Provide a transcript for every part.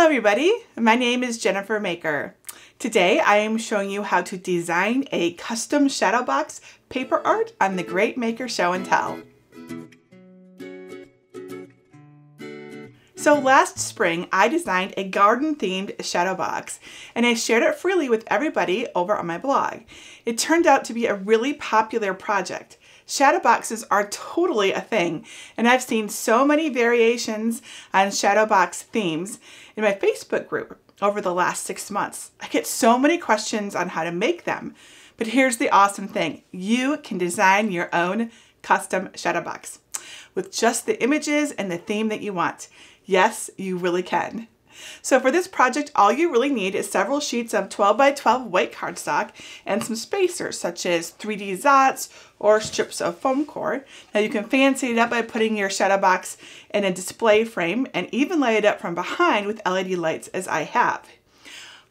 Hello everybody, my name is Jennifer Maker. Today I am showing you how to design a custom shadow box paper art on the Great Maker Show and Tell. So last spring, I designed a garden themed shadow box and I shared it freely with everybody over on my blog. It turned out to be a really popular project. Shadow boxes are totally a thing, and I've seen so many variations on shadow box themes in my Facebook group over the last six months. I get so many questions on how to make them, but here's the awesome thing. You can design your own custom shadow box with just the images and the theme that you want. Yes, you really can. So for this project, all you really need is several sheets of 12 by 12 white cardstock and some spacers such as 3D Zots or strips of foam core. Now you can fancy it up by putting your shadow box in a display frame and even light it up from behind with LED lights as I have.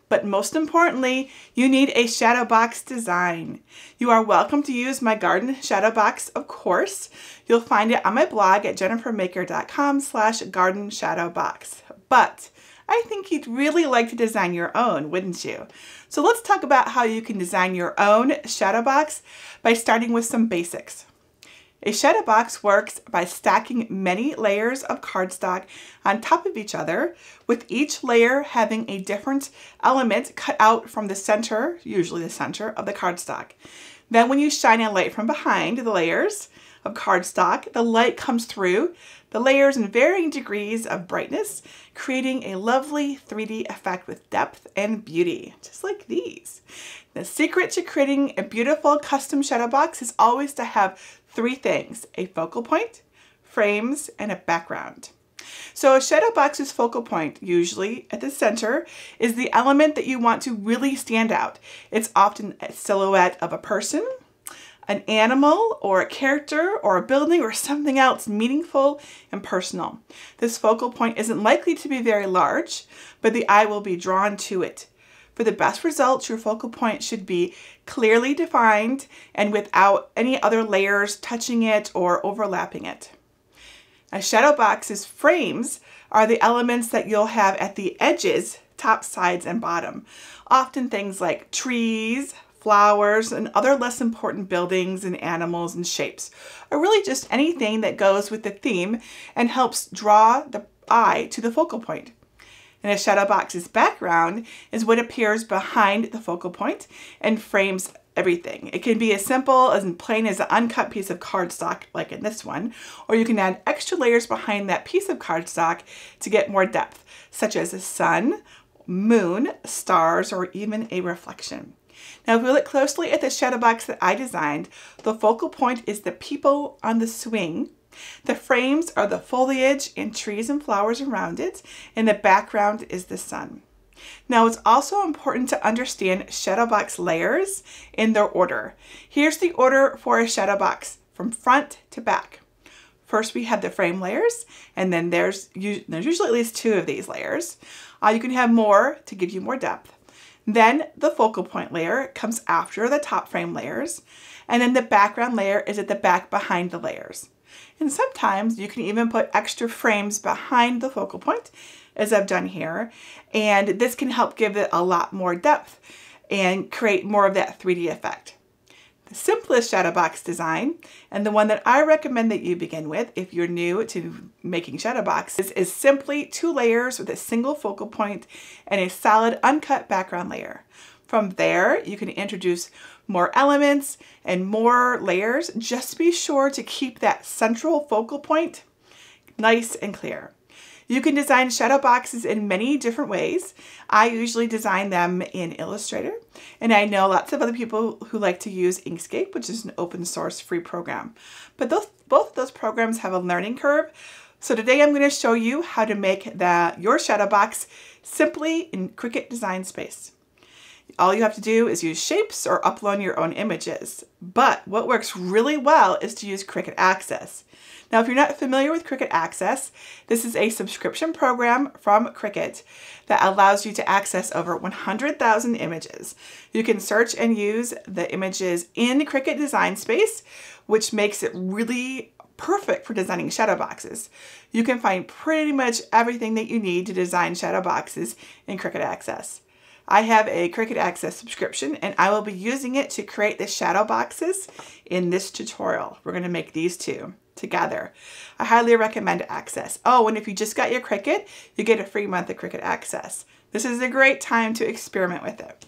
But most importantly, you need a shadow box design. You are welcome to use my garden shadow box, of course. You'll find it on my blog at jennifermaker.com slash garden shadow box. But I think you'd really like to design your own, wouldn't you? So let's talk about how you can design your own shadow box by starting with some basics. A shadow box works by stacking many layers of cardstock on top of each other, with each layer having a different element cut out from the center, usually the center, of the cardstock. Then when you shine a light from behind the layers of cardstock, the light comes through the layers in varying degrees of brightness, creating a lovely 3D effect with depth and beauty, just like these. The secret to creating a beautiful custom shadow box is always to have three things, a focal point, frames, and a background. So a shadow box's focal point, usually at the center, is the element that you want to really stand out. It's often a silhouette of a person, an animal or a character or a building or something else meaningful and personal. This focal point isn't likely to be very large, but the eye will be drawn to it. For the best results, your focal point should be clearly defined and without any other layers touching it or overlapping it. A shadow box's frames are the elements that you'll have at the edges, top, sides, and bottom. Often things like trees, flowers, and other less important buildings and animals and shapes, or really just anything that goes with the theme and helps draw the eye to the focal point. And a shadow box's background is what appears behind the focal point and frames everything. It can be as simple as plain as an uncut piece of cardstock, like in this one, or you can add extra layers behind that piece of cardstock to get more depth, such as a sun, moon, stars, or even a reflection. Now, if we look closely at the shadow box that I designed, the focal point is the people on the swing. The frames are the foliage and trees and flowers around it, and the background is the sun. Now it's also important to understand shadow box layers in their order. Here's the order for a shadow box from front to back. First we have the frame layers and then there's, there's usually at least two of these layers. Uh, you can have more to give you more depth. Then the focal point layer comes after the top frame layers, and then the background layer is at the back behind the layers. And sometimes you can even put extra frames behind the focal point, as I've done here, and this can help give it a lot more depth and create more of that 3D effect. The simplest shadow box design, and the one that I recommend that you begin with if you're new to making shadow boxes, is simply two layers with a single focal point and a solid uncut background layer. From there, you can introduce more elements and more layers. Just be sure to keep that central focal point nice and clear. You can design shadow boxes in many different ways. I usually design them in Illustrator, and I know lots of other people who like to use Inkscape, which is an open source free program. But those, both of those programs have a learning curve, so today I'm going to show you how to make the, your shadow box simply in Cricut Design Space. All you have to do is use shapes or upload your own images. But what works really well is to use Cricut Access. Now, if you're not familiar with Cricut Access, this is a subscription program from Cricut that allows you to access over 100,000 images. You can search and use the images in Cricut Design Space, which makes it really perfect for designing shadow boxes. You can find pretty much everything that you need to design shadow boxes in Cricut Access. I have a Cricut Access subscription and I will be using it to create the shadow boxes in this tutorial. We're going to make these two together. I highly recommend Access. Oh, and if you just got your Cricut, you get a free month of Cricut Access. This is a great time to experiment with it.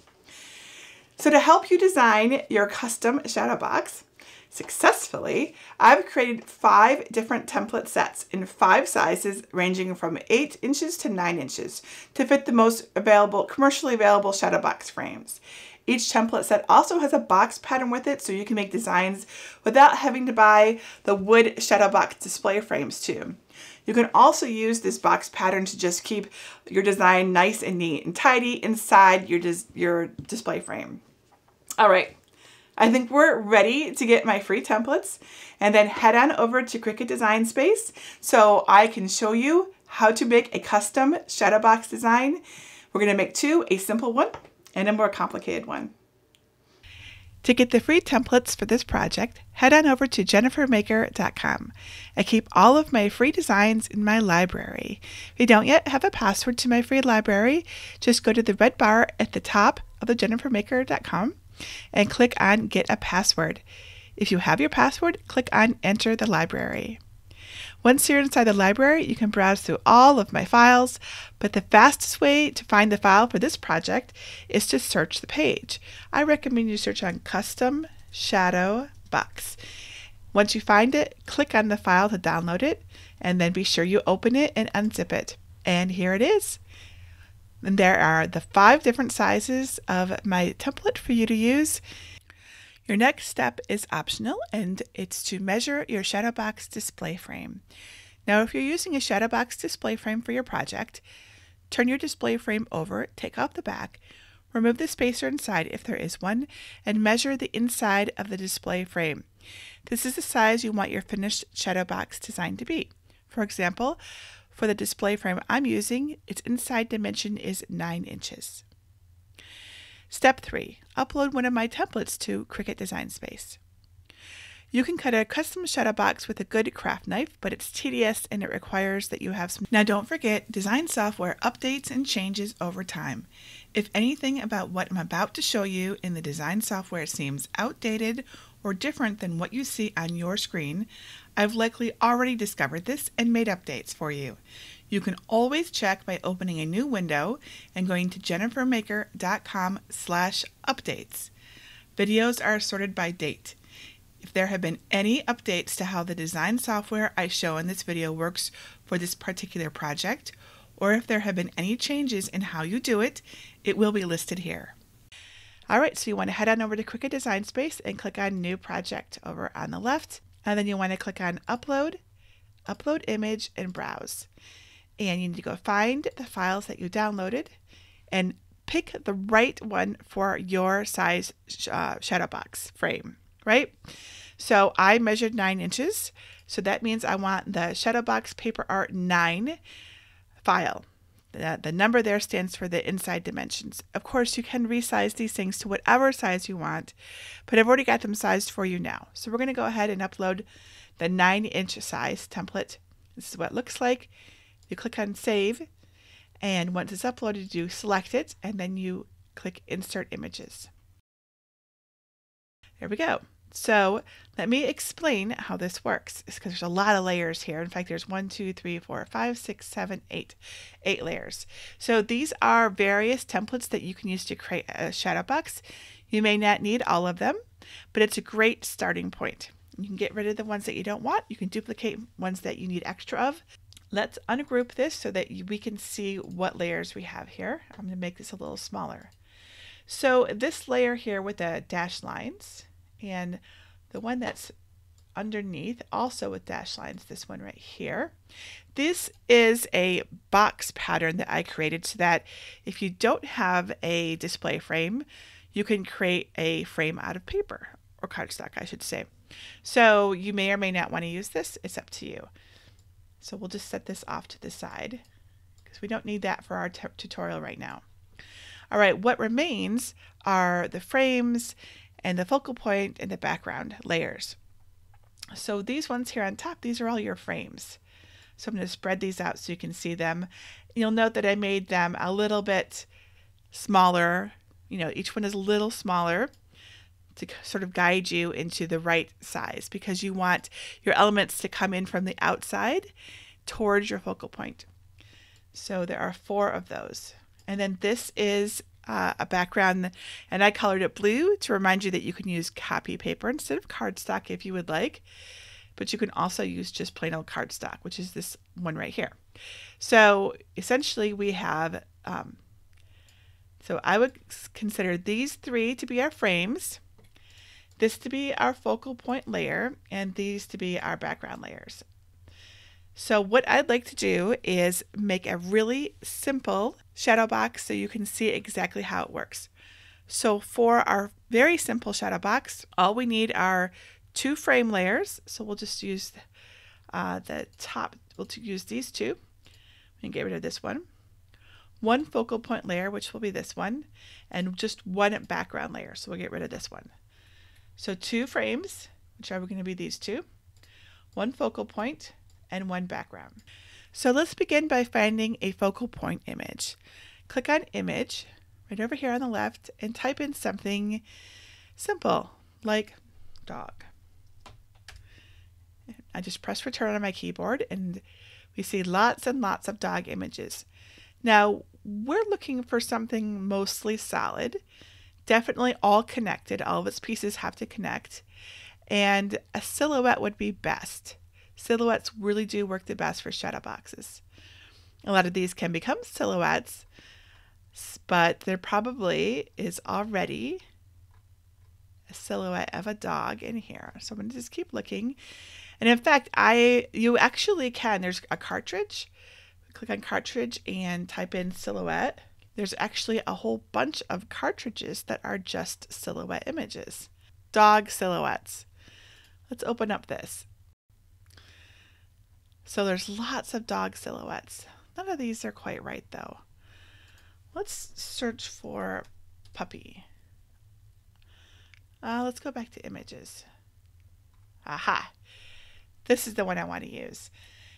So to help you design your custom shadow box successfully, I've created five different template sets in five sizes ranging from 8 inches to 9 inches to fit the most available, commercially available shadow box frames. Each template set also has a box pattern with it so you can make designs without having to buy the wood shadow box display frames too. You can also use this box pattern to just keep your design nice and neat and tidy inside your, dis your display frame. All right, I think we're ready to get my free templates and then head on over to Cricut Design Space so I can show you how to make a custom shadow box design. We're gonna make two, a simple one and a more complicated one. To get the free templates for this project, head on over to jennifermaker.com. I keep all of my free designs in my library. If you don't yet have a password to my free library, just go to the red bar at the top of the jennifermaker.com and click on Get a Password. If you have your password, click on Enter the Library. Once you're inside the library, you can browse through all of my files, but the fastest way to find the file for this project is to search the page. I recommend you search on Custom Shadow Box. Once you find it, click on the file to download it, and then be sure you open it and unzip it. And here it is. And there are the five different sizes of my template for you to use. Your next step is optional and it's to measure your Shadowbox display frame. Now if you're using a Shadowbox display frame for your project, turn your display frame over, take off the back, remove the spacer inside if there is one, and measure the inside of the display frame. This is the size you want your finished Shadowbox design to be. For example, for the display frame I'm using, its inside dimension is 9 inches. Step 3. Upload one of my templates to Cricut Design Space. You can cut a custom shadow box with a good craft knife, but it's tedious and it requires that you have some. Now, don't forget, design software updates and changes over time. If anything about what I'm about to show you in the design software seems outdated or different than what you see on your screen, I've likely already discovered this and made updates for you. You can always check by opening a new window and going to jennifermaker.com slash updates. Videos are sorted by date. If there have been any updates to how the design software I show in this video works for this particular project, or if there have been any changes in how you do it, it will be listed here. All right, so you want to head on over to Cricut Design Space and click on New Project over on the left, and then you want to click on Upload, Upload Image, and Browse and you need to go find the files that you downloaded and pick the right one for your size uh, shadow box frame, right? So I measured nine inches. So that means I want the shadow box paper art nine file. The, the number there stands for the inside dimensions. Of course, you can resize these things to whatever size you want, but I've already got them sized for you now. So we're going to go ahead and upload the nine inch size template. This is what it looks like. You click on Save, and once it's uploaded, you select it, and then you click Insert Images. There we go. So let me explain how this works. Because there's a lot of layers here. In fact, there's one, two, three, four, five, six, seven, eight, eight layers. So these are various templates that you can use to create a shadow box. You may not need all of them, but it's a great starting point. You can get rid of the ones that you don't want. You can duplicate ones that you need extra of. Let's ungroup this so that we can see what layers we have here. I'm going to make this a little smaller. So this layer here with the dashed lines and the one that's underneath also with dashed lines, this one right here. This is a box pattern that I created so that if you don't have a display frame, you can create a frame out of paper or cardstock, I should say. So you may or may not want to use this. It's up to you. So we'll just set this off to the side because we don't need that for our tutorial right now. All right, what remains are the frames and the focal point and the background layers. So these ones here on top, these are all your frames. So I'm going to spread these out so you can see them. You'll note that I made them a little bit smaller. You know, each one is a little smaller to sort of guide you into the right size because you want your elements to come in from the outside towards your focal point. So there are four of those. And then this is uh, a background and I colored it blue to remind you that you can use copy paper instead of cardstock if you would like. But you can also use just plain old cardstock, which is this one right here. So essentially we have, um, so I would consider these three to be our frames, this to be our focal point layer, and these to be our background layers. So what I'd like to do is make a really simple shadow box so you can see exactly how it works. So for our very simple shadow box, all we need are two frame layers. So we'll just use uh, the top, we'll use these two. Can get rid of this one. One focal point layer, which will be this one, and just one background layer. So we'll get rid of this one. So two frames, which are going to be these two, one focal point, and one background. So let's begin by finding a focal point image. Click on image right over here on the left and type in something simple like dog. I just press return on my keyboard and we see lots and lots of dog images. Now we're looking for something mostly solid, definitely all connected. All of its pieces have to connect and a silhouette would be best. Silhouettes really do work the best for shadow boxes. A lot of these can become silhouettes, but there probably is already a silhouette of a dog in here. So I'm going to just keep looking. And in fact, I you actually can. There's a cartridge. Click on cartridge and type in silhouette. There's actually a whole bunch of cartridges that are just silhouette images. Dog silhouettes. Let's open up this. So there's lots of dog silhouettes. None of these are quite right though. Let's search for puppy. Uh, let's go back to images. Aha. This is the one I want to use.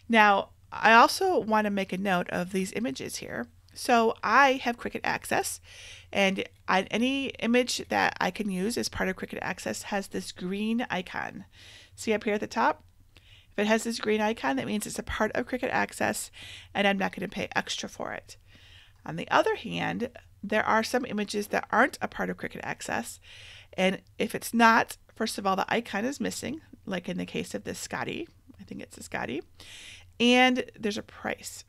Now, I also want to make a note of these images here. So I have Cricut Access, and I, any image that I can use as part of Cricut Access has this green icon. See up here at the top? If it has this green icon, that means it's a part of Cricut Access and I'm not going to pay extra for it. On the other hand, there are some images that aren't a part of Cricut Access. And if it's not, first of all, the icon is missing, like in the case of this Scotty. I think it's a Scotty. And there's a price.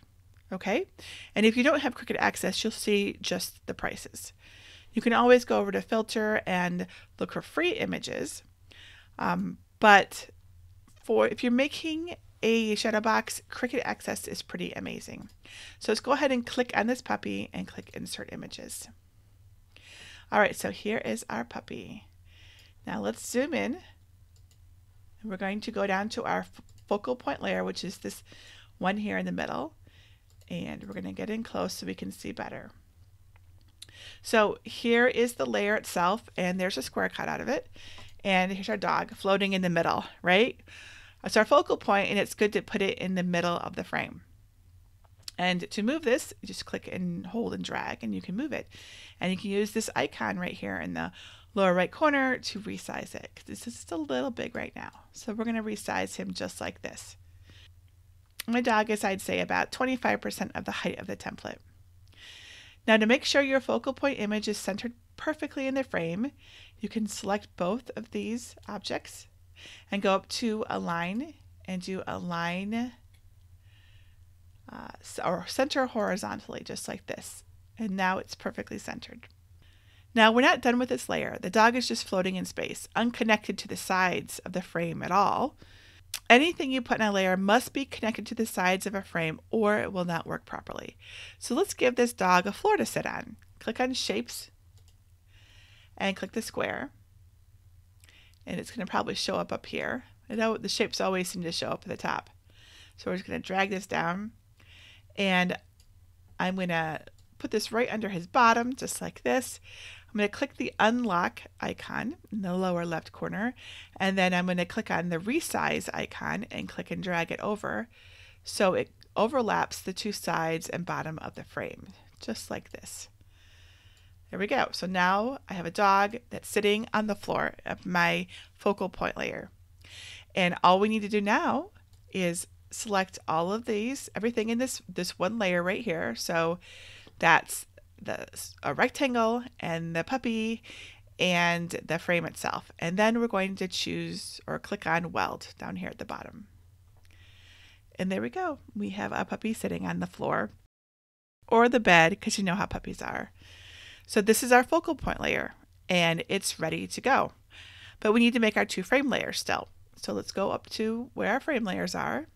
Okay. And if you don't have Cricut Access, you'll see just the prices. You can always go over to filter and look for free images. Um, but for if you're making a shadow box, Cricut Access is pretty amazing. So let's go ahead and click on this puppy and click Insert Images. All right, so here is our puppy. Now let's zoom in. And we're going to go down to our focal point layer, which is this one here in the middle. And we're going to get in close so we can see better. So here is the layer itself, and there's a square cut out of it. And here's our dog floating in the middle, right? It's our focal point and it's good to put it in the middle of the frame. And to move this, just click and hold and drag and you can move it. And you can use this icon right here in the lower right corner to resize it because this is just a little big right now. So we're going to resize him just like this. My dog is, I'd say, about 25% of the height of the template. Now to make sure your focal point image is centered perfectly in the frame, you can select both of these objects and go up to align and do align uh, or center horizontally just like this. And now it's perfectly centered. Now we're not done with this layer. The dog is just floating in space, unconnected to the sides of the frame at all. Anything you put in a layer must be connected to the sides of a frame or it will not work properly. So let's give this dog a floor to sit on. Click on Shapes and click the square and it's going to probably show up up here. I know the shapes always seem to show up at the top. So we're just going to drag this down and I'm going to put this right under his bottom, just like this. I'm going to click the unlock icon in the lower left corner, and then I'm going to click on the resize icon and click and drag it over so it overlaps the two sides and bottom of the frame, just like this. There we go. So now I have a dog that's sitting on the floor of my focal point layer. And all we need to do now is select all of these, everything in this, this one layer right here. So that's the a rectangle and the puppy and the frame itself. And then we're going to choose or click on weld down here at the bottom. And there we go. We have a puppy sitting on the floor or the bed because you know how puppies are. So this is our focal point layer and it's ready to go. But we need to make our two frame layers still. So let's go up to where our frame layers are.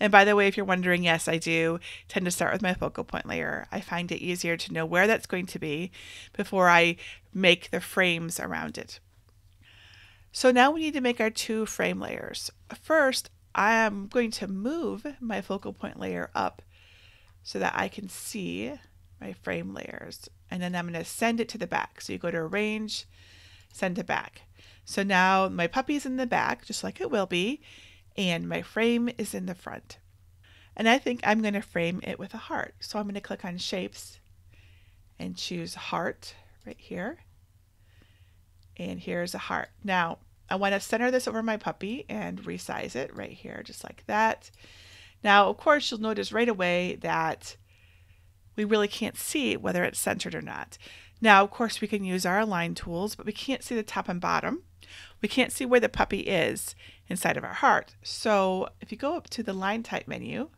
And by the way, if you're wondering, yes, I do tend to start with my focal point layer. I find it easier to know where that's going to be before I make the frames around it. So now we need to make our two frame layers. First, I am going to move my focal point layer up so that I can see my frame layers. And then I'm going to send it to the back. So you go to arrange, send to back. So now my puppy's in the back, just like it will be, and my frame is in the front. And I think I'm going to frame it with a heart. So I'm going to click on shapes and choose heart right here. And here's a heart. Now I want to center this over my puppy and resize it right here, just like that. Now, of course, you'll notice right away that we really can't see whether it's centered or not. Now, of course, we can use our align tools, but we can't see the top and bottom. We can't see where the puppy is inside of our heart. So if you go up to the line type menu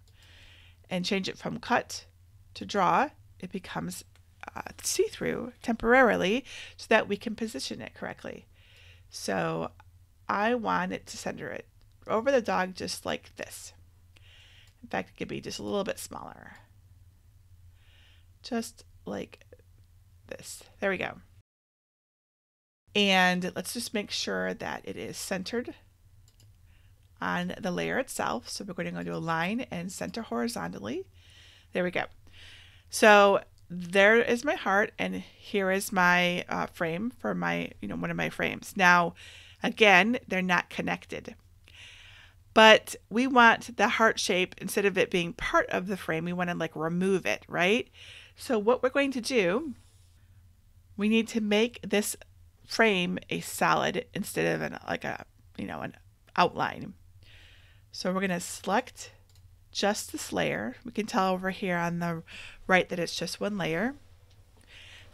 and change it from cut to draw, it becomes uh, see-through temporarily so that we can position it correctly. So I want it to center it over the dog just like this. In fact, it could be just a little bit smaller just like this. There we go. And let's just make sure that it is centered on the layer itself. So we're going to go to align and center horizontally. There we go. So there is my heart and here is my uh, frame for my, you know, one of my frames. Now, again, they're not connected. But we want the heart shape, instead of it being part of the frame, we want to like remove it, right? So what we're going to do, we need to make this frame a solid instead of an, like a, you know, an outline. So we're going to select just this layer. We can tell over here on the right that it's just one layer.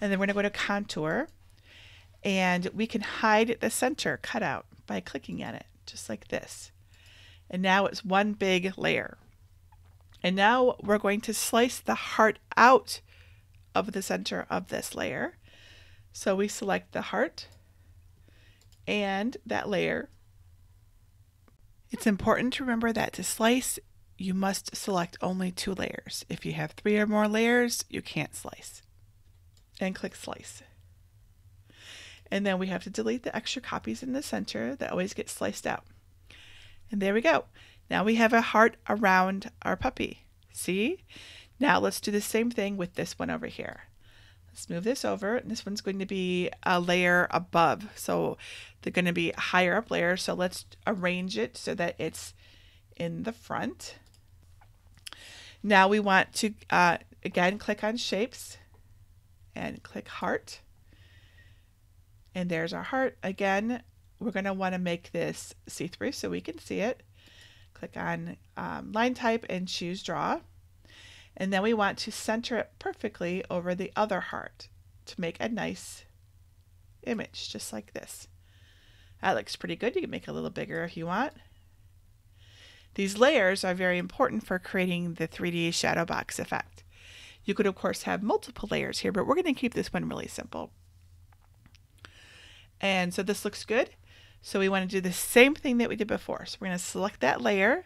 And then we're going to go to contour and we can hide the center cutout by clicking on it just like this. And now it's one big layer. And now we're going to slice the heart out of the center of this layer. So we select the heart and that layer. It's important to remember that to slice, you must select only two layers. If you have three or more layers, you can't slice. And click slice. And then we have to delete the extra copies in the center that always get sliced out. And there we go. Now we have a heart around our puppy. See? Now let's do the same thing with this one over here. Let's move this over. And this one's going to be a layer above. So they're going to be higher up layers. So let's arrange it so that it's in the front. Now we want to, uh, again, click on shapes and click heart. And there's our heart. Again, we're going to want to make this see-through so we can see it. Click on um, line type and choose draw. And then we want to center it perfectly over the other heart to make a nice image, just like this. That looks pretty good. You can make it a little bigger if you want. These layers are very important for creating the 3D shadow box effect. You could, of course, have multiple layers here, but we're going to keep this one really simple. And so this looks good. So we want to do the same thing that we did before. So we're going to select that layer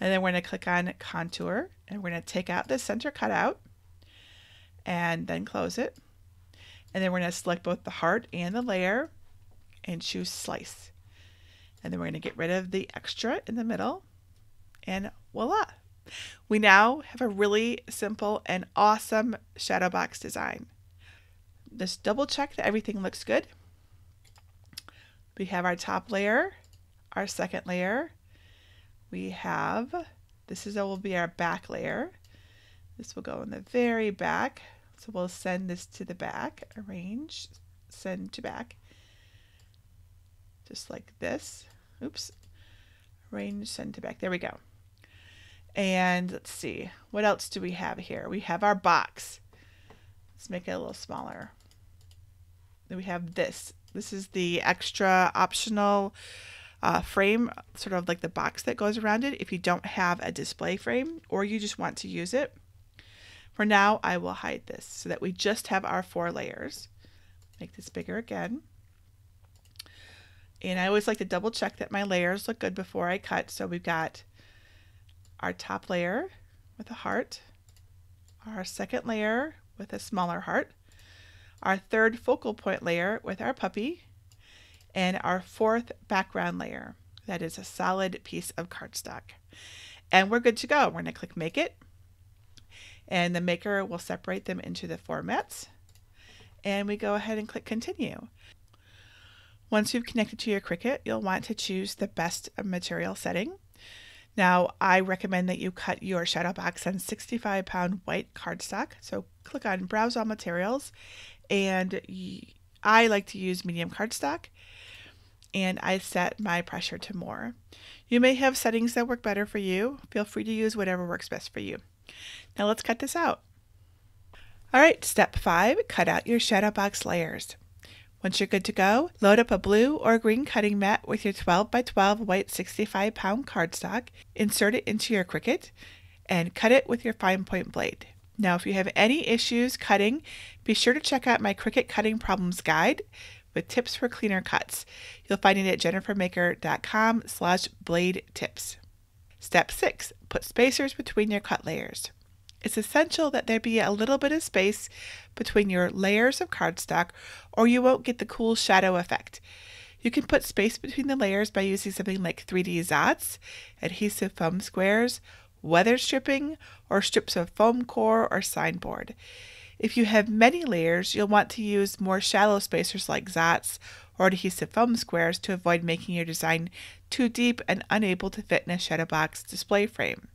and then we're going to click on contour and we're going to take out the center cutout and then close it. And then we're going to select both the heart and the layer and choose slice. And then we're going to get rid of the extra in the middle and voila, We now have a really simple and awesome shadow box design. Just double check that everything looks good. We have our top layer, our second layer. We have, this is will be our back layer. This will go in the very back. So we'll send this to the back, arrange, send to back. Just like this. Oops. Range send to back. There we go. And let's see, what else do we have here? We have our box. Let's make it a little smaller. Then we have this. This is the extra optional uh, frame, sort of like the box that goes around it if you don't have a display frame or you just want to use it. For now, I will hide this so that we just have our four layers. Make this bigger again. And I always like to double check that my layers look good before I cut. So we've got our top layer with a heart, our second layer with a smaller heart, our third focal point layer with our puppy, and our fourth background layer. That is a solid piece of cardstock. And we're good to go. We're going to click Make It. And the maker will separate them into the formats. And we go ahead and click Continue. Once you've connected to your Cricut, you'll want to choose the best material setting. Now, I recommend that you cut your shadow box on 65 pound white cardstock. So click on Browse All Materials, and I like to use medium cardstock, and I set my pressure to more. You may have settings that work better for you. Feel free to use whatever works best for you. Now let's cut this out. All right, step five, cut out your shadow box layers. Once you're good to go, load up a blue or green cutting mat with your 12 by 12 white 65 pound cardstock, insert it into your Cricut, and cut it with your fine point blade. Now, if you have any issues cutting, be sure to check out my Cricut Cutting Problems Guide with tips for cleaner cuts. You'll find it at jennifermaker.com slash blade tips. Step 6. Put spacers between your cut layers. It's essential that there be a little bit of space between your layers of cardstock or you won't get the cool shadow effect. You can put space between the layers by using something like 3D Zots, adhesive foam squares, weather stripping, or strips of foam core or signboard. If you have many layers, you'll want to use more shallow spacers like Zots or adhesive foam squares to avoid making your design too deep and unable to fit in a shadow box display frame.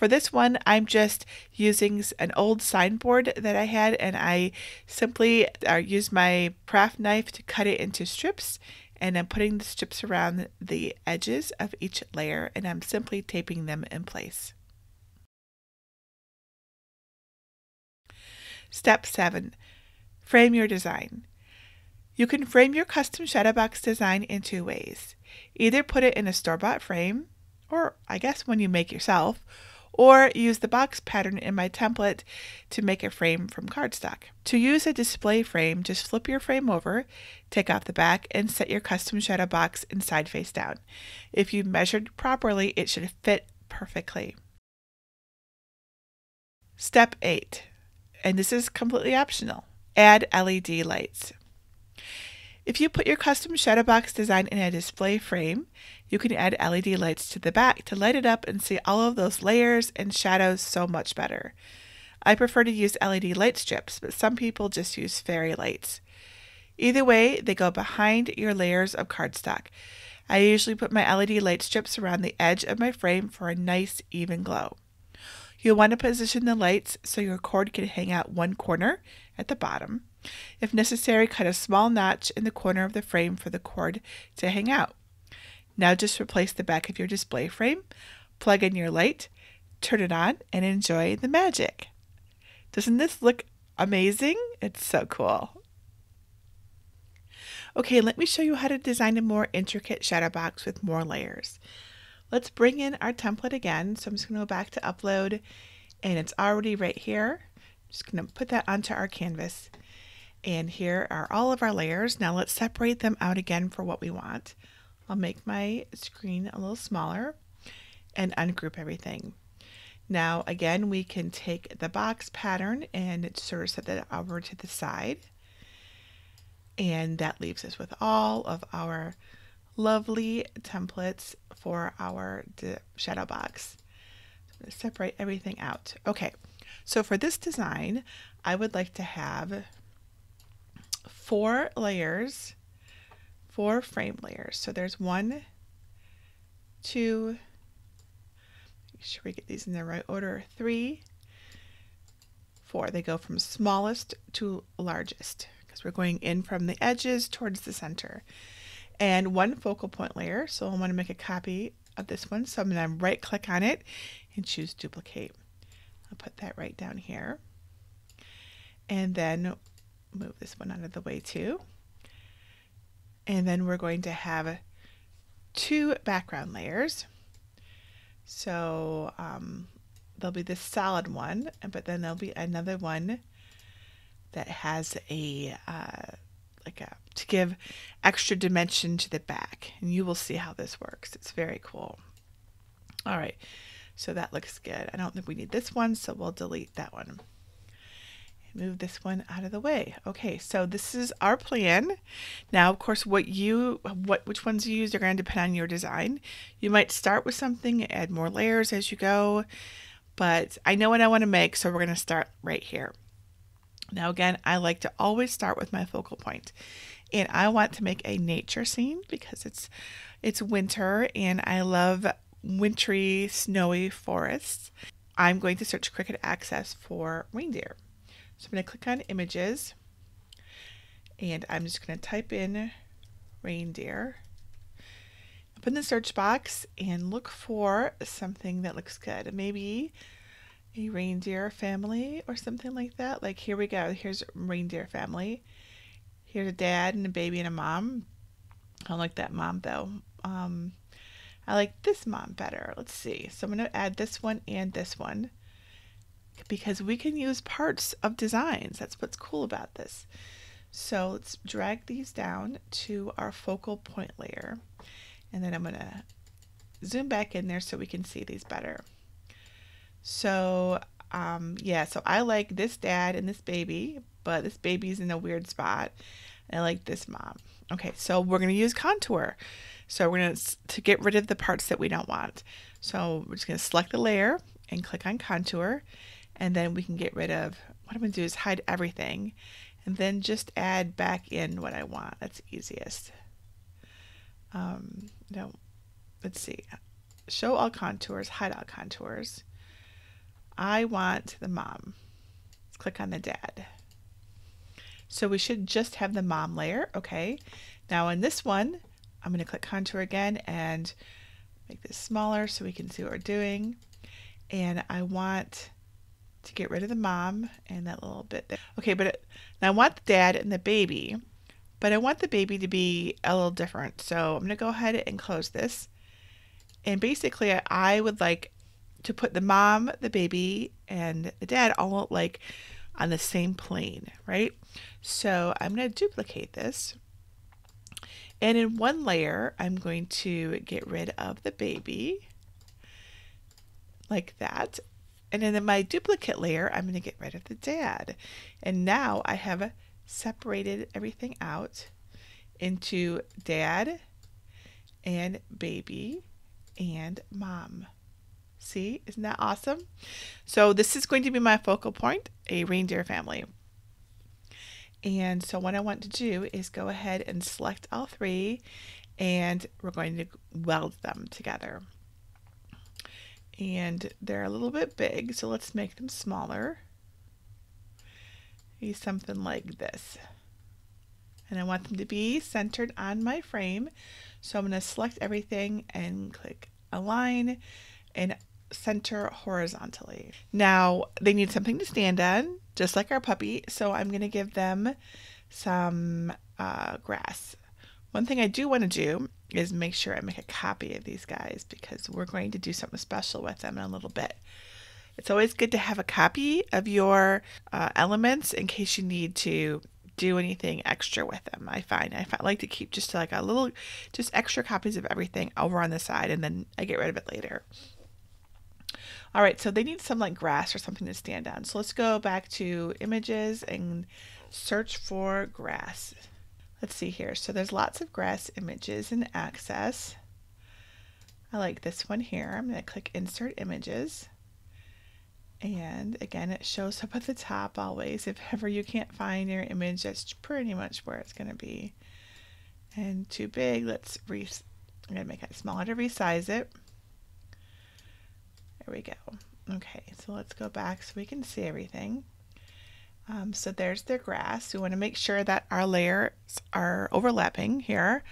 For this one, I'm just using an old signboard that I had and I simply uh, use my craft knife to cut it into strips and I'm putting the strips around the edges of each layer and I'm simply taping them in place. Step 7. Frame your design. You can frame your custom shadow box design in two ways. Either put it in a store-bought frame, or I guess one you make yourself, or use the box pattern in my template to make a frame from cardstock. To use a display frame, just flip your frame over, take off the back, and set your custom shadow box inside face down. If you measured properly, it should fit perfectly. Step 8, and this is completely optional, add LED lights. If you put your custom shadow box design in a display frame, you can add LED lights to the back to light it up and see all of those layers and shadows so much better. I prefer to use LED light strips, but some people just use fairy lights. Either way, they go behind your layers of cardstock. I usually put my LED light strips around the edge of my frame for a nice even glow. You'll want to position the lights so your cord can hang out one corner at the bottom. If necessary, cut a small notch in the corner of the frame for the cord to hang out. Now just replace the back of your display frame, plug in your light, turn it on, and enjoy the magic. Doesn't this look amazing? It's so cool. Okay, let me show you how to design a more intricate shadow box with more layers. Let's bring in our template again. So I'm just going to go back to upload and it's already right here. I'm just going to put that onto our canvas. And here are all of our layers. Now let's separate them out again for what we want. I'll make my screen a little smaller and ungroup everything. Now again, we can take the box pattern and sort of set that over to the side. And that leaves us with all of our lovely templates for our shadow box. separate everything out. Okay, so for this design, I would like to have four layers, four frame layers. So there's one, two, make sure we get these in the right order, three, four. They go from smallest to largest because we're going in from the edges towards the center. And one focal point layer, so I want to make a copy of this one. So I'm going to right click on it and choose duplicate. I'll put that right down here. And then move this one out of the way too. And then we're going to have two background layers. So um, there'll be this solid one, but then there'll be another one that has a uh, like a to give extra dimension to the back, and you will see how this works. It's very cool. All right, so that looks good. I don't think we need this one, so we'll delete that one. Move this one out of the way. Okay, so this is our plan. Now, of course, what you what which ones you use are going to depend on your design. You might start with something, add more layers as you go, but I know what I want to make, so we're going to start right here. Now, again, I like to always start with my focal point, and I want to make a nature scene because it's it's winter and I love wintry, snowy forests. I'm going to search Cricut Access for reindeer. So I'm going to click on images and I'm just going to type in reindeer. Up in the search box and look for something that looks good. Maybe a reindeer family or something like that. Like here we go. Here's reindeer family. Here's a dad and a baby and a mom. I like that mom though. Um, I like this mom better. Let's see. So I'm going to add this one and this one because we can use parts of designs. That's what's cool about this. So let's drag these down to our focal point layer. And then I'm going to zoom back in there so we can see these better. So um, yeah, so I like this dad and this baby, but this baby's in a weird spot. And I like this mom. Okay, so we're going to use contour. So we're going to, to get rid of the parts that we don't want. So we're just going to select the layer and click on contour and then we can get rid of what I'm going to do is hide everything and then just add back in what I want. That's easiest. Um, no, let's see. Show all contours, hide all contours. I want the mom. Let's click on the dad. So we should just have the mom layer. Okay. Now in this one, I'm going to click contour again and make this smaller so we can see what we're doing. And I want to get rid of the mom and that little bit there. Okay, but it, now I want the dad and the baby, but I want the baby to be a little different. So I'm going to go ahead and close this. And basically, I would like to put the mom, the baby, and the dad all like on the same plane, right? So I'm going to duplicate this. And in one layer, I'm going to get rid of the baby like that. And then in my duplicate layer, I'm going to get rid of the dad. And now I have separated everything out into dad and baby and mom. See, isn't that awesome? So this is going to be my focal point, a reindeer family. And so what I want to do is go ahead and select all three and we're going to weld them together and they're a little bit big, so let's make them smaller. Something like this. And I want them to be centered on my frame. So I'm going to select everything and click align and center horizontally. Now they need something to stand on, just like our puppy. So I'm going to give them some uh, grass. One thing I do want to do is make sure I make a copy of these guys because we're going to do something special with them in a little bit. It's always good to have a copy of your uh, elements in case you need to do anything extra with them. I find I like to keep just like a little, just extra copies of everything over on the side, and then I get rid of it later. All right, so they need some like grass or something to stand on. So let's go back to images and search for grass. Let's see here. So there's lots of grass images in Access. I like this one here. I'm going to click Insert Images. And again, it shows up at the top always. If ever you can't find your image, that's pretty much where it's going to be. And too big, let's re I'm going to make it smaller to resize it. There we go. Okay, so let's go back so we can see everything. Um, so there's their grass. We want to make sure that our layers are overlapping here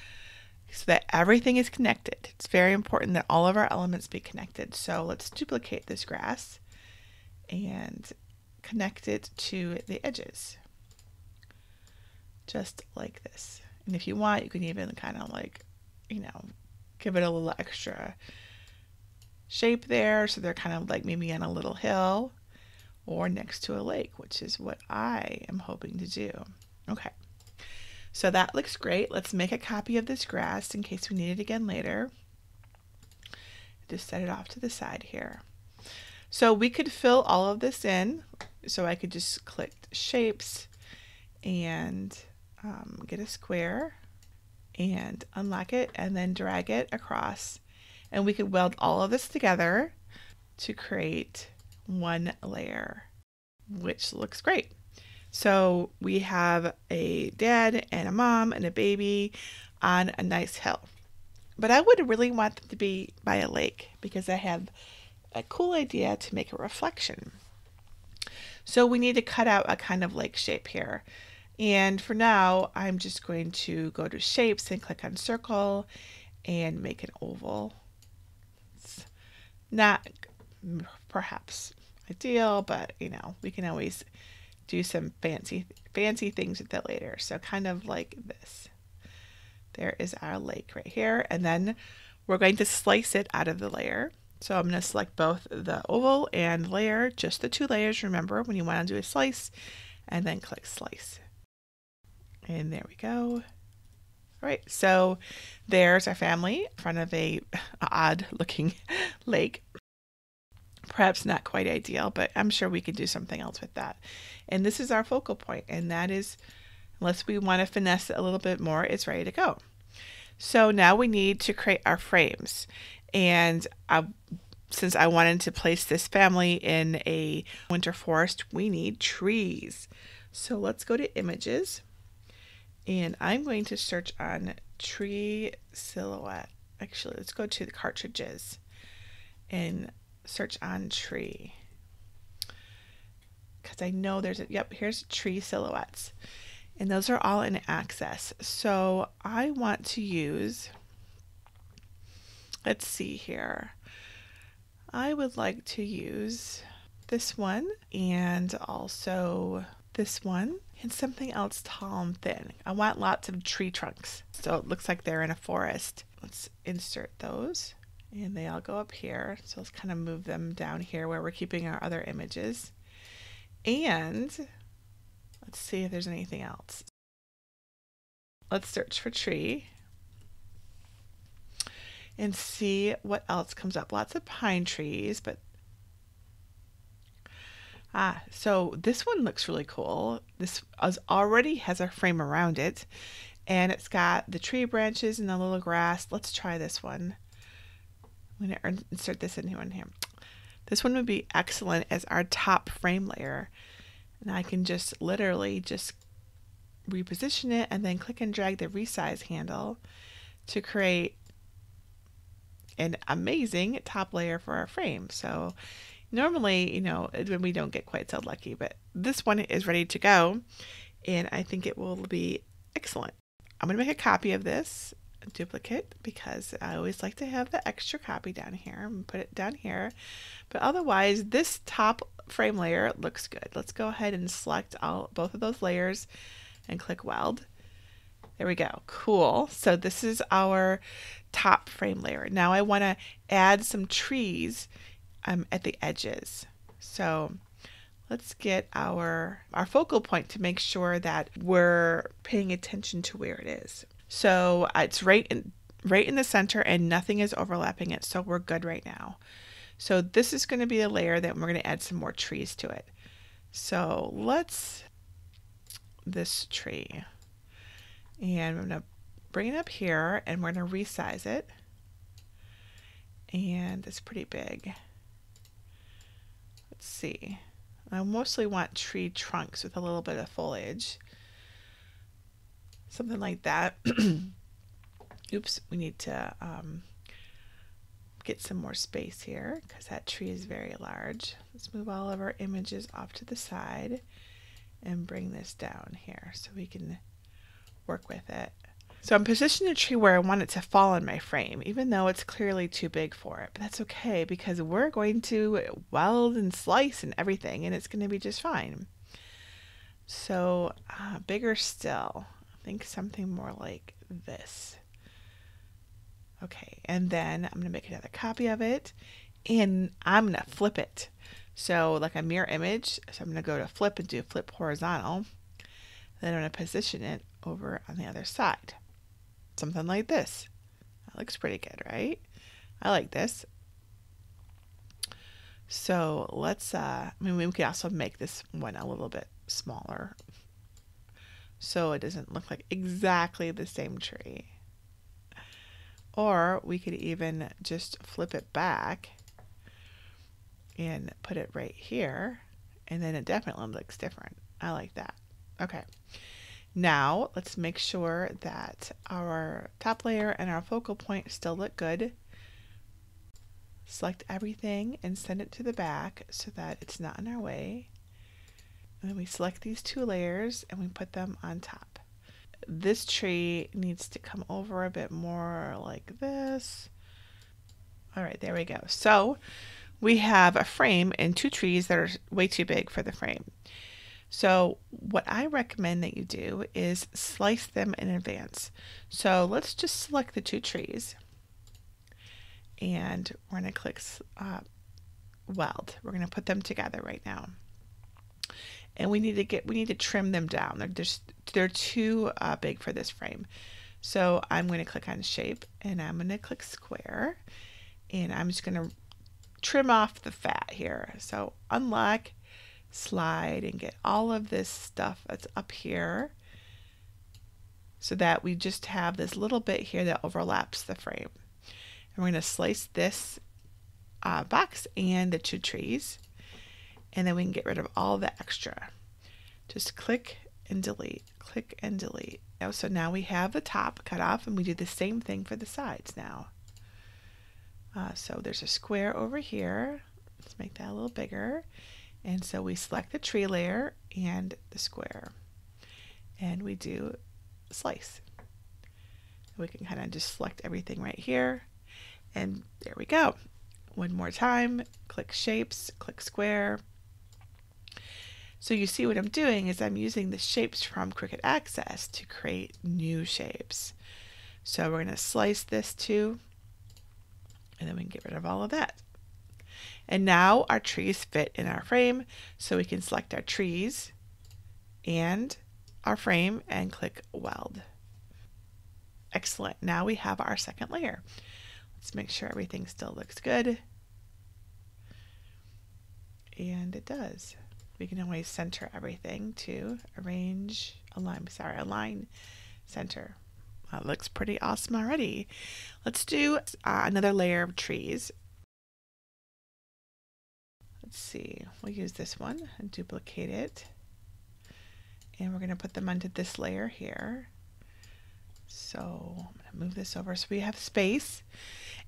so that everything is connected. It's very important that all of our elements be connected. So let's duplicate this grass and connect it to the edges. Just like this. And if you want, you can even kind of like, you know, give it a little extra shape there. So they're kind of like maybe on a little hill or next to a lake, which is what I am hoping to do. Okay. So that looks great. Let's make a copy of this grass in case we need it again later. Just set it off to the side here. So we could fill all of this in. So I could just click shapes and um, get a square and unlock it and then drag it across. And we could weld all of this together to create one layer, which looks great. So we have a dad and a mom and a baby on a nice hill. But I would really want them to be by a lake because I have a cool idea to make a reflection. So we need to cut out a kind of lake shape here. And for now, I'm just going to go to shapes and click on circle and make an oval. It's not perhaps ideal, but you know, we can always do some fancy fancy things with it later. So kind of like this. There is our lake right here. And then we're going to slice it out of the layer. So I'm going to select both the oval and layer, just the two layers. Remember when you want to do a slice and then click slice. And there we go. All right, so there's our family in front of a odd looking lake. Perhaps not quite ideal, but I'm sure we could do something else with that. And this is our focal point, and that is, unless we want to finesse it a little bit more, it's ready to go. So now we need to create our frames. And I, since I wanted to place this family in a winter forest, we need trees. So let's go to images and I'm going to search on tree silhouette. Actually, let's go to the cartridges and search on tree. Because I know there's a, yep, here's tree silhouettes. And those are all in access. So I want to use, let's see here. I would like to use this one and also this one and something else tall and thin. I want lots of tree trunks. So it looks like they're in a forest. Let's insert those and they all go up here. So let's kind of move them down here where we're keeping our other images. And let's see if there's anything else. Let's search for tree and see what else comes up. Lots of pine trees, but Ah, so this one looks really cool. This already has a frame around it and it's got the tree branches and the little grass. Let's try this one. I'm going to insert this in here. in here. This one would be excellent as our top frame layer. And I can just literally just reposition it and then click and drag the resize handle to create an amazing top layer for our frame. So Normally, you know, when we don't get quite so lucky, but this one is ready to go and I think it will be excellent. I'm going to make a copy of this duplicate because I always like to have the extra copy down here and put it down here. But otherwise, this top frame layer looks good. Let's go ahead and select all both of those layers and click weld. There we go. Cool. So this is our top frame layer. Now I want to add some trees um, at the edges. So let's get our, our focal point to make sure that we're paying attention to where it is. So uh, it's right in, right in the center and nothing is overlapping it. So we're good right now. So this is going to be a layer that we're going to add some more trees to it. So let's this tree and I'm going to bring it up here and we're going to resize it. And it's pretty big let's see. I mostly want tree trunks with a little bit of foliage. Something like that. Oops, we need to um, get some more space here because that tree is very large. Let's move all of our images off to the side and bring this down here so we can work with it. So I'm positioning the tree where I want it to fall in my frame, even though it's clearly too big for it. But that's okay because we're going to weld and slice and everything, and it's going to be just fine. So uh, bigger still, think something more like this. Okay, and then I'm to make another copy of it, and I'm to flip it. So like a mirror image, so I'm to go to flip and do flip horizontal. Then I'm to position it over on the other side. Something like this. That looks pretty good, right? I like this. So let's, uh, I mean, we could also make this one a little bit smaller so it doesn't look like exactly the same tree. Or we could even just flip it back and put it right here and then it definitely looks different. I like that. Okay. Now let's make sure that our top layer and our focal point still look good. Select everything and send it to the back so that it's not in our way. And then we select these two layers and we put them on top. This tree needs to come over a bit more like this. All right, there we go. So we have a frame and two trees that are way too big for the frame. So what I recommend that you do is slice them in advance. So let's just select the two trees and we're going to click uh, weld. We're going to put them together right now. And we need to get we need to trim them down. They're just they're too uh, big for this frame. So I'm going to click on shape and I'm going to click square and I'm just going to trim off the fat here. So unlock slide and get all of this stuff that's up here so that we just have this little bit here that overlaps the frame. And we're going to slice this uh, box and the two trees and then we can get rid of all the extra. Just click and delete, click and delete. So now we have the top cut off and we do the same thing for the sides now. Uh, so there's a square over here. Let's make that a little bigger. And so we select the tree layer and the square. And we do slice. We can kind of just select everything right here. And there we go. One more time, click shapes, click square. So you see what I'm doing is I'm using the shapes from Cricut Access to create new shapes. So we're going to slice this too, and then we can get rid of all of that. And now our trees fit in our frame, so we can select our trees and our frame and click weld. Excellent. Now we have our second layer. Let's make sure everything still looks good. And it does. We can always center everything to arrange, align, sorry, align, center. That looks pretty awesome already. Let's do uh, another layer of trees. Let's see, we'll use this one and duplicate it. And we're going to put them onto this layer here. So I'm going to move this over so we have space.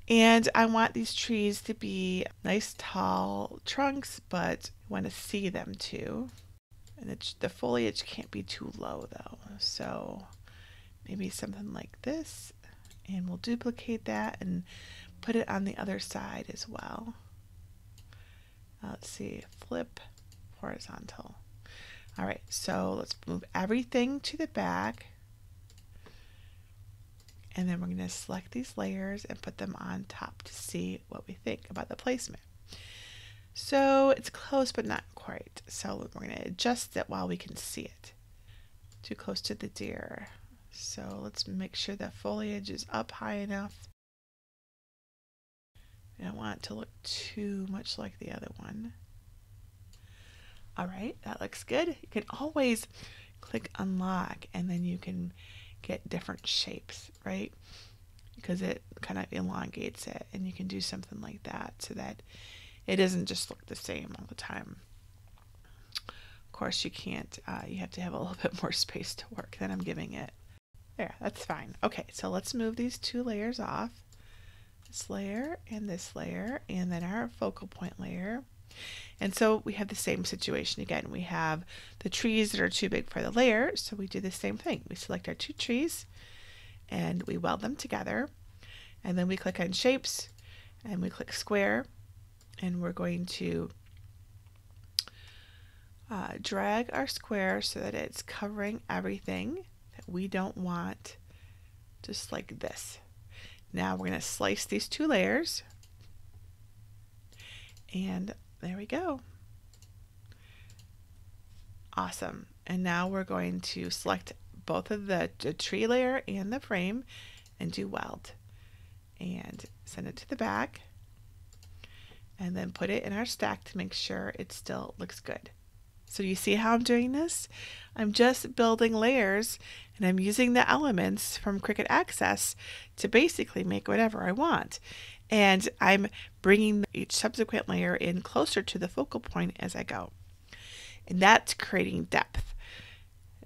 And I want these trees to be nice tall trunks, but want to see them too. And the, the foliage can't be too low though. So maybe something like this. And we'll duplicate that and put it on the other side as well. Uh, let's see, flip horizontal. All right, so let's move everything to the back. And then we're going to select these layers and put them on top to see what we think about the placement. So it's close, but not quite. So we're going to adjust it while we can see it. Too close to the deer. So let's make sure that foliage is up high enough I don't want it to look too much like the other one. All right, that looks good. You can always click unlock and then you can get different shapes, right? Because it kind of elongates it and you can do something like that so that it doesn't just look the same all the time. Of course, you can't, uh, you have to have a little bit more space to work than I'm giving it. There, that's fine. Okay, so let's move these two layers off. This layer and this layer, and then our focal point layer. And so we have the same situation again. We have the trees that are too big for the layer, so we do the same thing. We select our two trees and we weld them together. And then we click on shapes and we click square and we're going to uh, drag our square so that it's covering everything that we don't want just like this. Now we're going to slice these two layers and there we go. Awesome. And now we're going to select both of the, the tree layer and the frame and do weld. And send it to the back. And then put it in our stack to make sure it still looks good. So you see how I'm doing this? I'm just building layers and I'm using the elements from Cricut Access to basically make whatever I want and I'm bringing each subsequent layer in closer to the focal point as I go. And that's creating depth.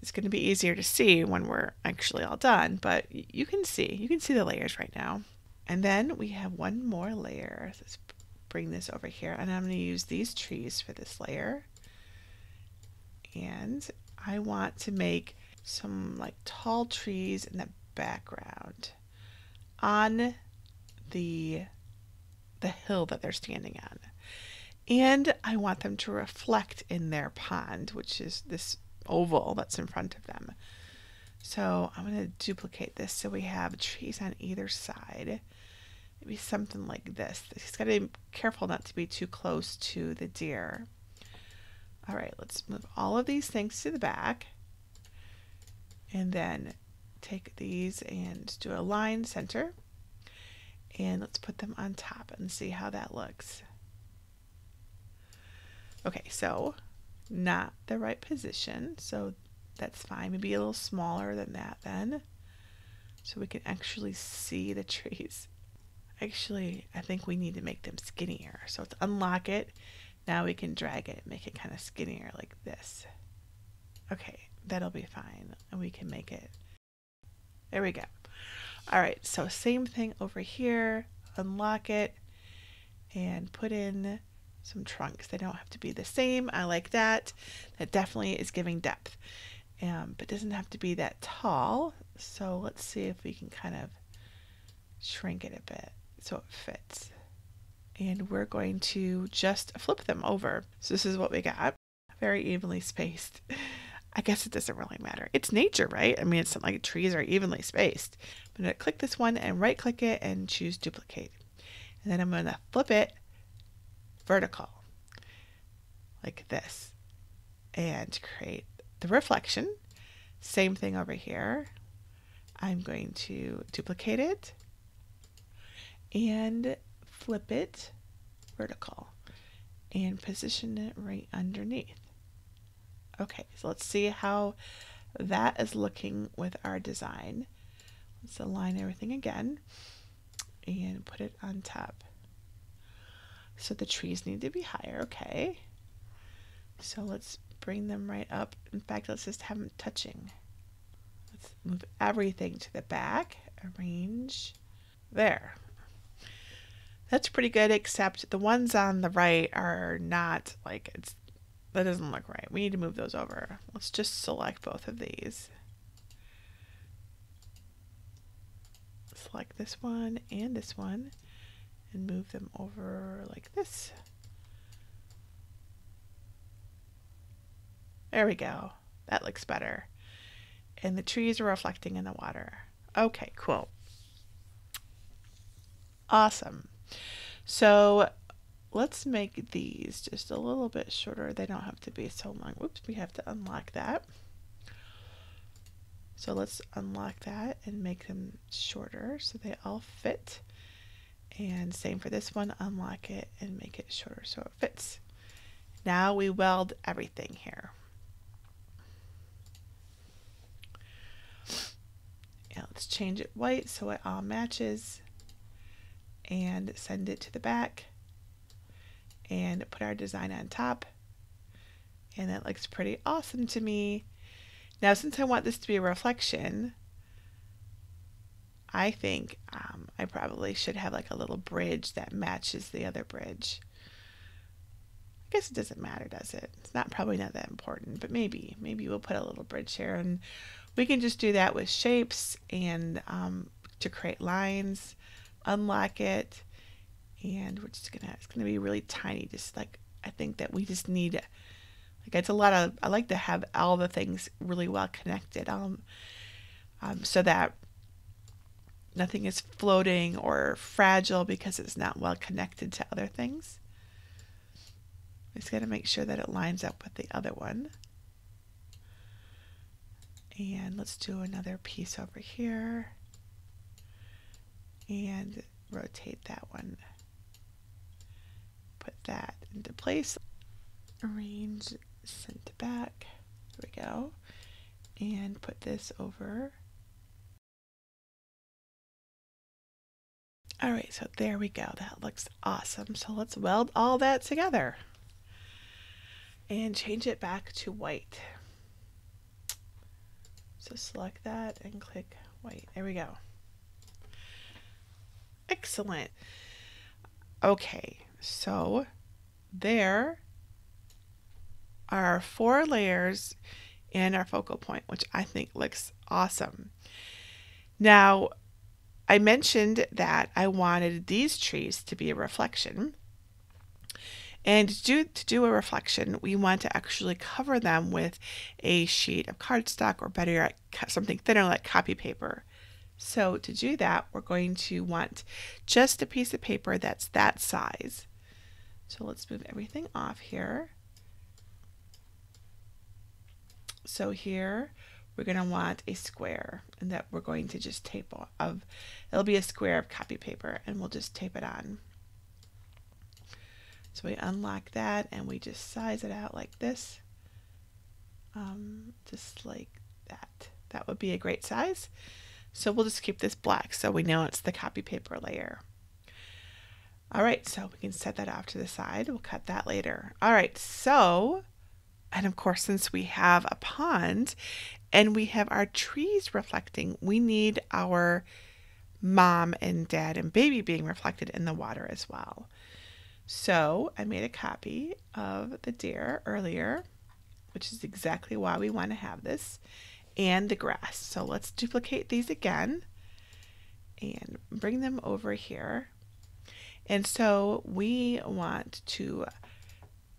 It's going to be easier to see when we're actually all done, but you can see, you can see the layers right now. And then we have one more layer. Let's bring this over here and I'm going to use these trees for this layer. And I want to make some like tall trees in the background on the the hill that they're standing on. And I want them to reflect in their pond, which is this oval that's in front of them. So I'm going to duplicate this so we have trees on either side. Maybe something like this. He's got to be careful not to be too close to the deer. All right, let's move all of these things to the back. And then take these and do a line center and let's put them on top and see how that looks. Okay, so not the right position, so that's fine. Maybe a little smaller than that then, so we can actually see the trees. Actually, I think we need to make them skinnier. So let's unlock it. Now we can drag it, make it kind of skinnier like this. Okay, that'll be fine. And we can make it. There we go. All right, so same thing over here, unlock it and put in some trunks. They don't have to be the same. I like that. That definitely is giving depth, um, but doesn't have to be that tall. So let's see if we can kind of shrink it a bit so it fits. And we're going to just flip them over. So this is what we got. Very evenly spaced. I guess it doesn't really matter. It's nature, right? I mean, it's not like trees are evenly spaced. I'm going to click this one and right click it and choose duplicate. And then I'm going to flip it vertical like this and create the reflection. Same thing over here. I'm going to duplicate it and flip it vertical and position it right underneath. Okay, so let's see how that is looking with our design. Let's align everything again and put it on top. So the trees need to be higher, okay. So let's bring them right up. In fact, let's just have them touching. Let's move everything to the back, arrange, there. That's pretty good, except the ones on the right are not like, it's that doesn't look right. We need to move those over. Let's just select both of these. Select this one and this one and move them over like this. There we go. That looks better. And the trees are reflecting in the water. Okay, cool. Awesome. So let's make these just a little bit shorter. They don't have to be so long. Whoops, we have to unlock that. So let's unlock that and make them shorter so they all fit. And same for this one, unlock it and make it shorter so it fits. Now we weld everything here. And let's change it white so it all matches and send it to the back and put our design on top. And that looks pretty awesome to me. Now, since I want this to be a reflection, I think um, I probably should have like a little bridge that matches the other bridge. I guess it doesn't matter, does it? It's not probably not that important, but maybe, maybe we'll put a little bridge here and we can just do that with shapes and um, to create lines, unlock it, and we're just gonna, it's gonna be really tiny, just like, I think that we just need, like it's a lot of, I like to have all the things really well connected um, um, so that nothing is floating or fragile because it's not well connected to other things. Just got to make sure that it lines up with the other one. And let's do another piece over here. And rotate that one. Put that into place. Arrange, send back. There we go. And put this over. All right, so there we go. That looks awesome. So let's weld all that together and change it back to white. So select that and click white. There we go. Excellent. Okay, so there are four layers in our focal point, which I think looks awesome. Now, I mentioned that I wanted these trees to be a reflection. And to do, to do a reflection, we want to actually cover them with a sheet of cardstock or better yet, something thinner like copy paper. So to do that, we're going to want just a piece of paper that's that size. So let's move everything off here. So here we're going to want a square and that we're going to just tape of it'll be a square of copy paper and we'll just tape it on so we unlock that and we just size it out like this um, just like that that would be a great size so we'll just keep this black so we know it's the copy paper layer. All right so we can set that off to the side. We'll cut that later. All right so and of course, since we have a pond and we have our trees reflecting, we need our mom and dad and baby being reflected in the water as well. So I made a copy of the deer earlier, which is exactly why we want to have this, and the grass. So let's duplicate these again and bring them over here. And so we want to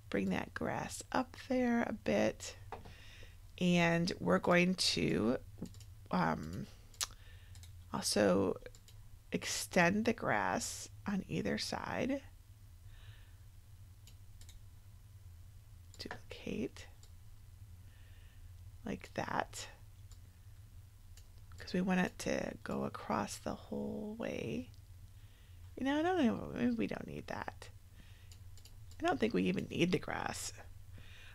bring that grass up there a bit. And we're going to um, also extend the grass on either side. Duplicate like that because we want it to go across the whole way. You know, I don't know, maybe we don't need that. I don't think we even need the grass.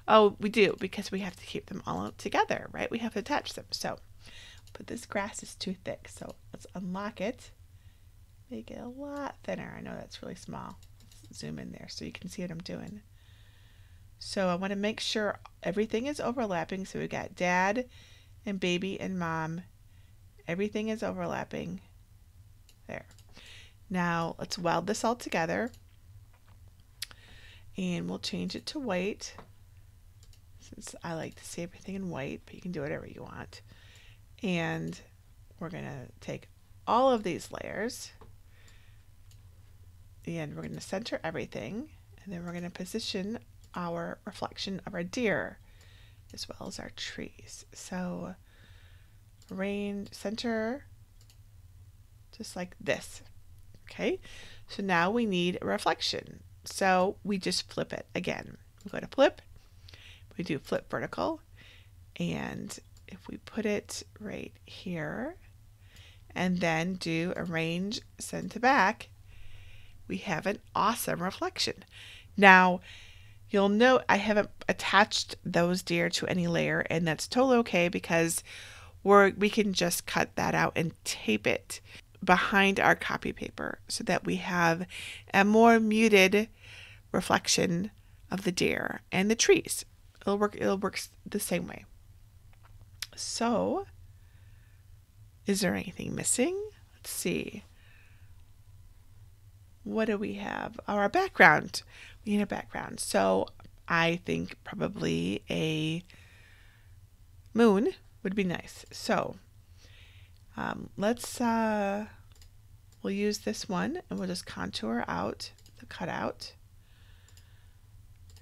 Oh, we do because we have to keep them all together, right? We have to attach them. So, but this grass is too thick. So let's unlock it. Make it a lot thinner. I know that's really small. Let's zoom in there so you can see what I'm doing. So I want to make sure everything is overlapping. So we got dad and baby and mom. Everything is overlapping. There. Now let's weld this all together and we'll change it to white since I like to see everything in white, but you can do whatever you want. And we're going to take all of these layers and we're going to center everything and then we're going to position our reflection of our deer as well as our trees. So arrange center just like this. Okay, so now we need a reflection. So we just flip it again. We go to flip, we do flip vertical, and if we put it right here, and then do arrange send to back, we have an awesome reflection. Now, you'll note I haven't attached those deer to any layer, and that's totally okay because we're, we can just cut that out and tape it behind our copy paper so that we have a more muted reflection of the deer and the trees. It'll work it'll work the same way. So, is there anything missing? Let's see. What do we have? Our background. We need a background. So, I think probably a moon would be nice. So, um, let's uh, we'll use this one and we'll just contour out the cutout.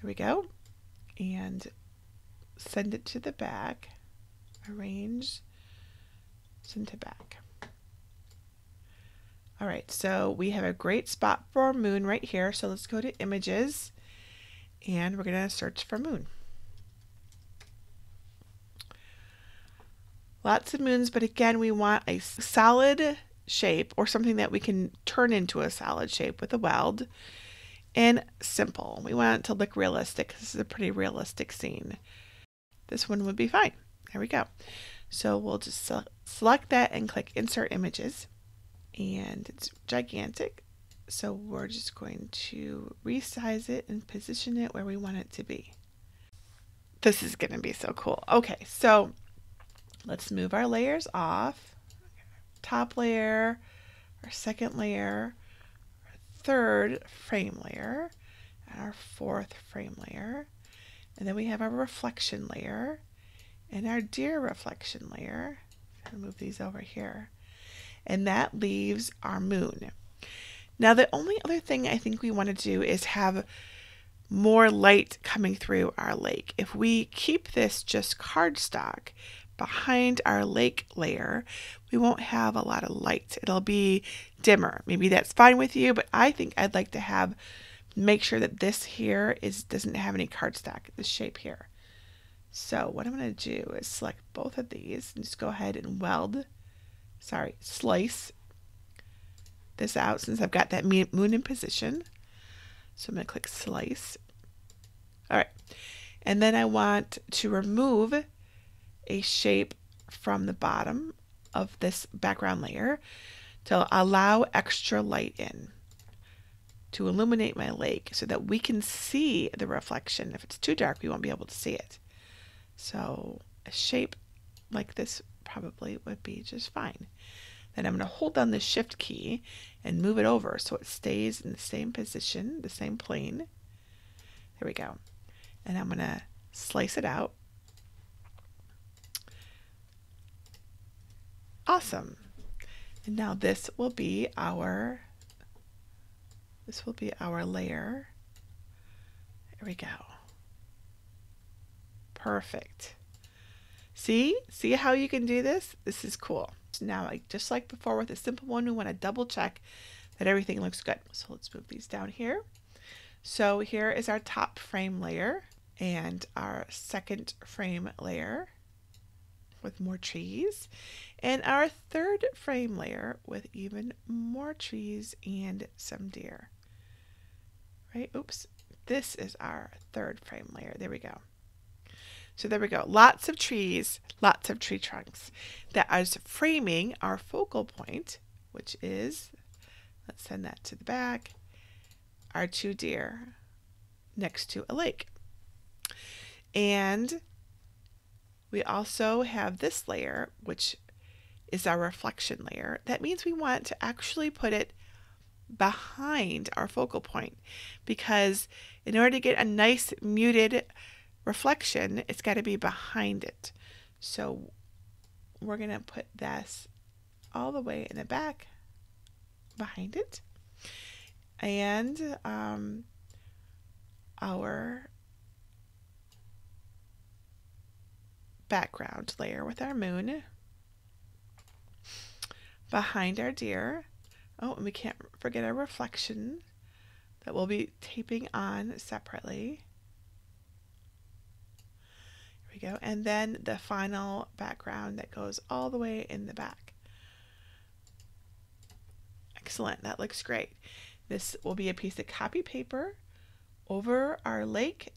There we go. And send it to the back. Arrange, send to back. All right, so we have a great spot for moon right here. So let's go to images and we're to search for moon. Lots of moons, but again, we want a solid shape or something that we can turn into a solid shape with a weld and simple. We want it to look realistic. This is a pretty realistic scene. This one would be fine. There we go. So we'll just select that and click insert images and it's gigantic. So we're just going to resize it and position it where we want it to be. This is going to be so cool. Okay, so let's move our layers off. Top layer, our second layer, our third frame layer, and our fourth frame layer. And then we have our reflection layer and our deer reflection layer. move these over here. And that leaves our moon. Now, the only other thing I think we want to do is have more light coming through our lake. If we keep this just cardstock behind our lake layer, we won't have a lot of light. It'll be dimmer. Maybe that's fine with you, but I think I'd like to have make sure that this here is doesn't have any cardstock, this shape here. So what I'm going to do is select both of these and just go ahead and weld, sorry, slice this out since I've got that moon in position. So I'm going to click slice. All right. And then I want to remove a shape from the bottom of this background layer to allow extra light in to illuminate my lake so that we can see the reflection. If it's too dark, we won't be able to see it. So a shape like this probably would be just fine. Then I'm going to hold down the shift key and move it over so it stays in the same position, the same plane. There we go. And I'm going to slice it out. Awesome. And now this will be our this will be our layer. There we go. Perfect. See? See how you can do this? This is cool. So Now, like, just like before with a simple one, we want to double check that everything looks good. So let's move these down here. So here is our top frame layer and our second frame layer with more trees and our third frame layer with even more trees and some deer. Right? Oops. This is our third frame layer. There we go. So there we go. Lots of trees, lots of tree trunks. That is framing our focal point, which is, let's send that to the back, our two deer next to a lake. And we also have this layer, which is our reflection layer. That means we want to actually put it behind our focal point because in order to get a nice muted reflection, it's got to be behind it. So we're going to put this all the way in the back behind it. And um, our background layer with our moon behind our deer. Oh, and we can't forget our reflection that we'll be taping on separately Here we go. And then the final background that goes all the way in the back. Excellent. That looks great. This will be a piece of copy paper over our lake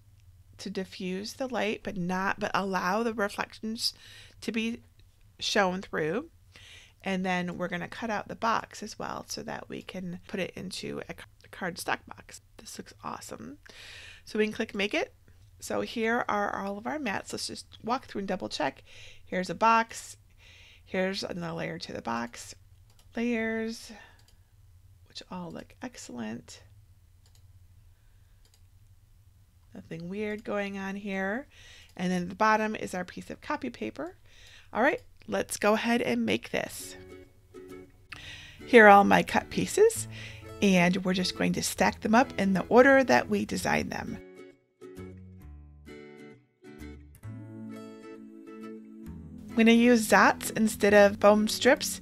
to diffuse the light, but not, but allow the reflections to be shown through. And then we're going to cut out the box as well so that we can put it into a cardstock box. This looks awesome. So we can click make it. So here are all of our mats. Let's just walk through and double check. Here's a box. Here's another layer to the box. Layers, which all look excellent. Nothing weird going on here. And then the bottom is our piece of copy paper. All right, let's go ahead and make this. Here are all my cut pieces, and we're just going to stack them up in the order that we designed them. I'm going to use dots instead of foam strips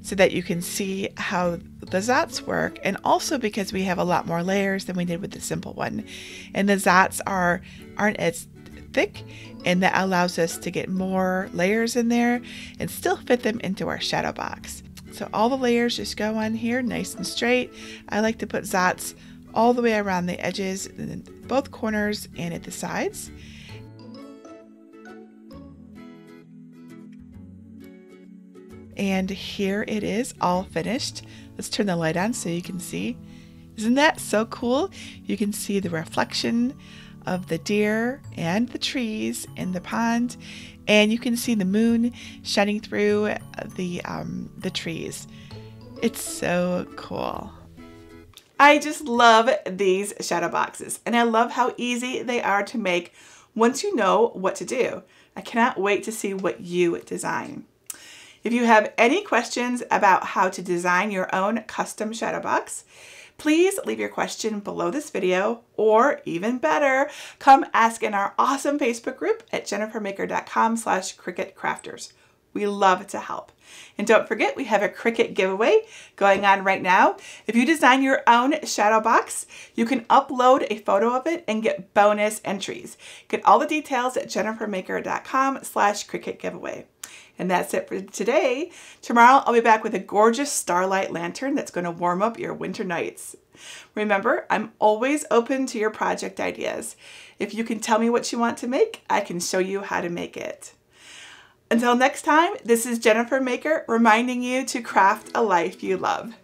so that you can see how the Zots work and also because we have a lot more layers than we did with the simple one. And the Zots are, aren't as thick and that allows us to get more layers in there and still fit them into our shadow box. So all the layers just go on here nice and straight. I like to put Zots all the way around the edges, both corners and at the sides. And here it is all finished. Let's turn the light on so you can see. Isn't that so cool? You can see the reflection of the deer and the trees in the pond and you can see the moon shining through the um, the trees. It's so cool. I just love these shadow boxes and I love how easy they are to make once you know what to do. I cannot wait to see what you design. If you have any questions about how to design your own custom shadow box, please leave your question below this video or even better, come ask in our awesome Facebook group at jennifermaker.com slash cricutcrafters. We love to help. And don't forget, we have a Cricut giveaway going on right now. If you design your own shadow box, you can upload a photo of it and get bonus entries. Get all the details at jennifermaker.com slash Cricut giveaway. And that's it for today. Tomorrow, I'll be back with a gorgeous starlight lantern that's going to warm up your winter nights. Remember, I'm always open to your project ideas. If you can tell me what you want to make, I can show you how to make it. Until next time, this is Jennifer Maker reminding you to craft a life you love.